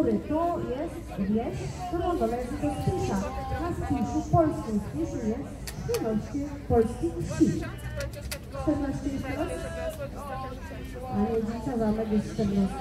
góry. Tu jest wieś, którą należy do spisza. Na spiszu polskim spiszu jest 14 polskich wsi. 14 jeszcze raz? A nie, dziecię zamek jest 14.